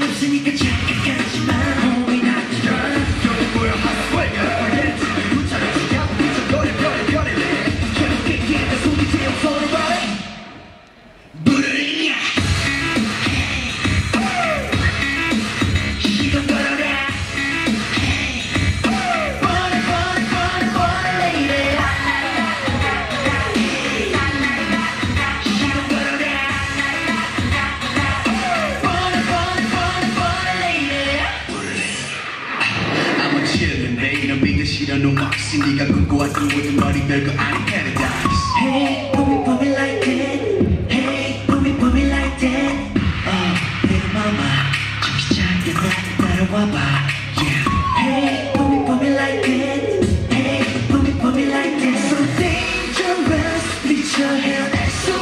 없으니까 착각하지? 마 no box in the good go out with the money out hey put me put me like that hey me me like that uh, mama just yeah. Hey put me put me like that hey put me put me like that so dangerous reach your hand. So